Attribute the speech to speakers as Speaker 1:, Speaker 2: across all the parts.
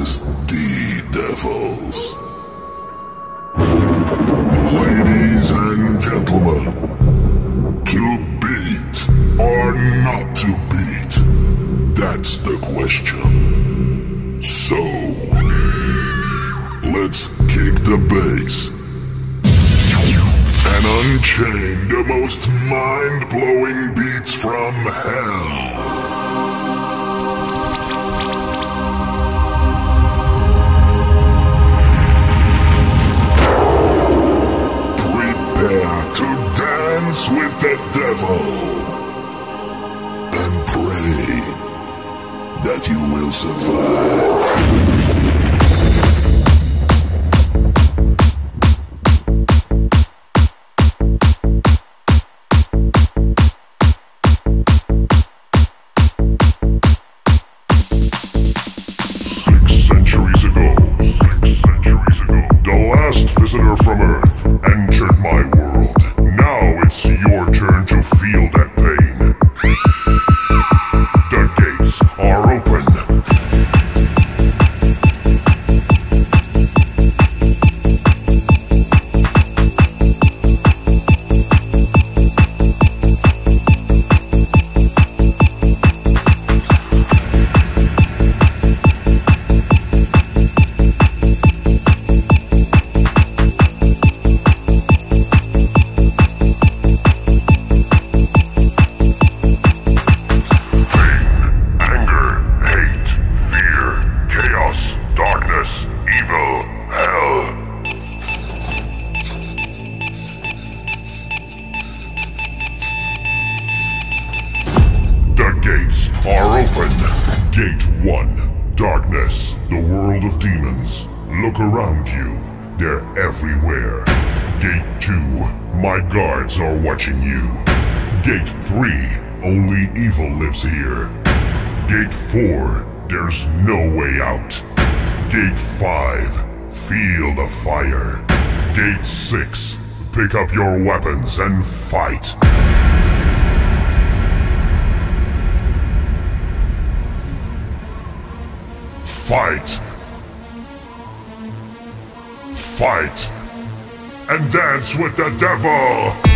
Speaker 1: is the devils. Ladies and gentlemen, to beat or not to beat, that's the question. So, let's kick the bass and unchain the most mind-blowing beats from hell. Prepare to dance with the devil and pray that you will survive. Six centuries ago, six centuries ago, the last visitor from Earth entered my world. Gate 1. Darkness, the world of demons. Look around you. They're everywhere. Gate 2. My guards are watching you. Gate 3. Only evil lives here. Gate 4. There's no way out. Gate 5. Feel the fire. Gate 6. Pick up your weapons and fight. Fight. Fight. And dance with the devil!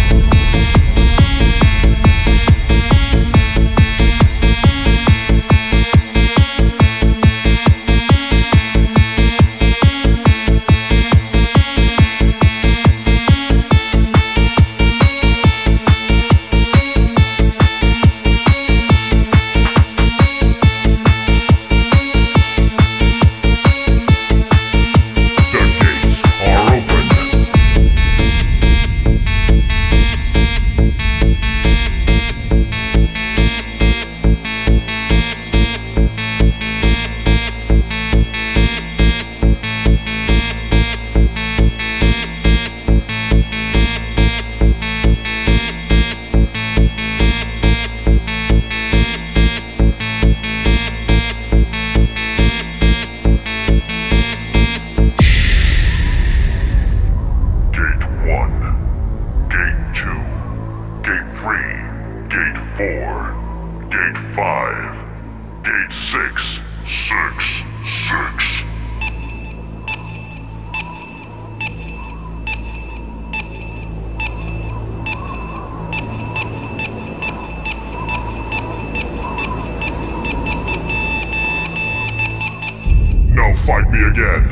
Speaker 1: Fight me again.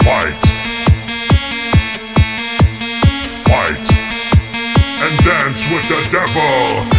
Speaker 1: Fight. Fight. And dance with the devil.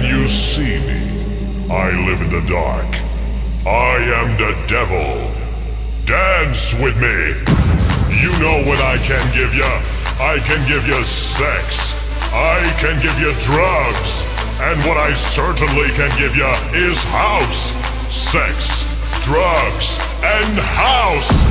Speaker 1: Can you see me? I live in the dark. I am the devil. Dance with me. You know what I can give you. I can give you sex. I can give you drugs. And what I certainly can give you is house. Sex, drugs, and house.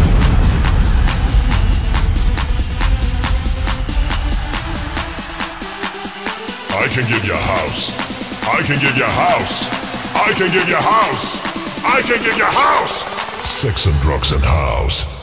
Speaker 1: I can give you a house. I can give you a house. I can give you a house. I can give you a house. Sex and drugs and house.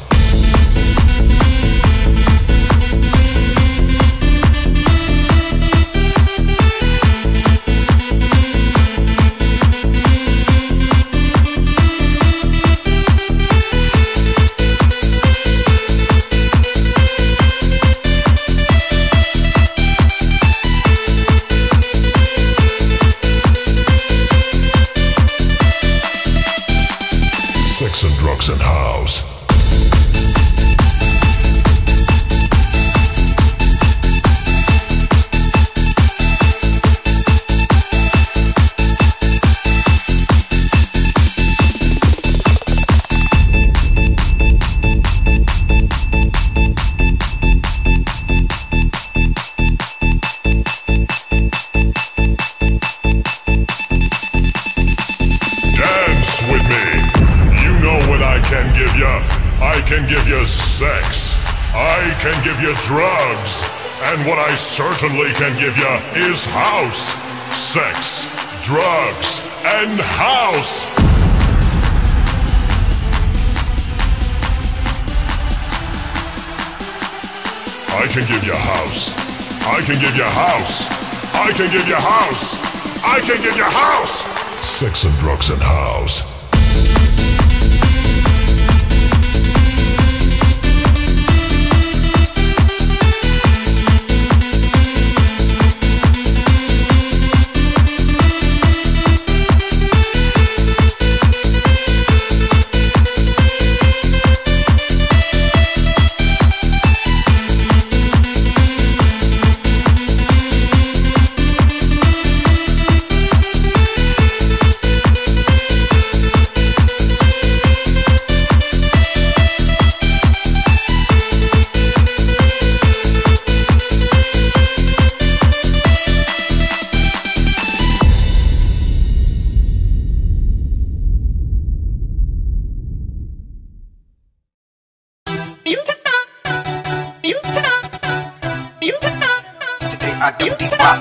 Speaker 1: Sex and drugs and house. What I certainly can give you is house. Sex, drugs, and house. I can give you house. I can give you house. I can give you house. I can give you house. Sex and drugs and house.
Speaker 2: I don't need